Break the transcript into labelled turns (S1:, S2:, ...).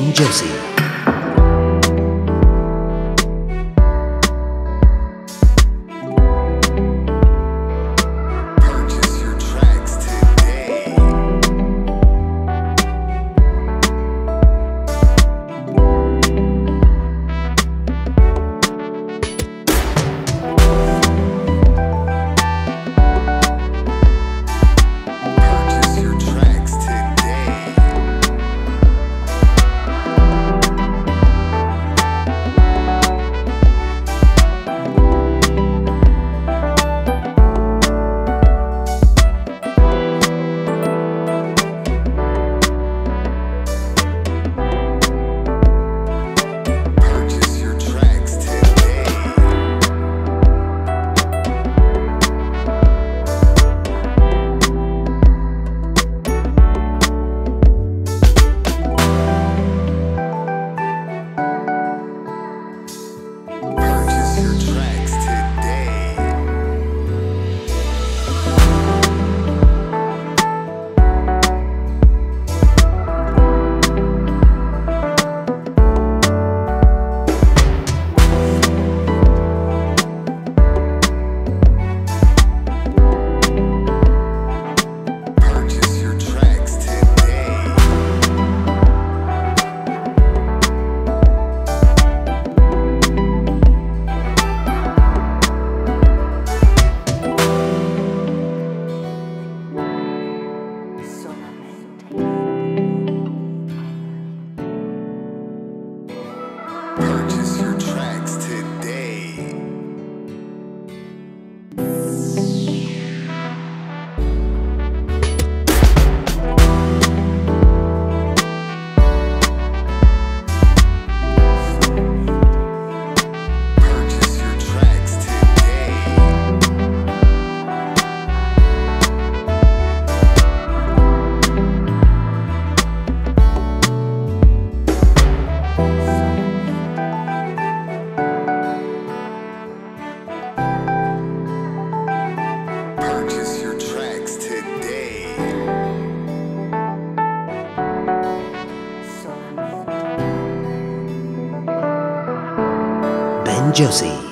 S1: and Josie. and Josie.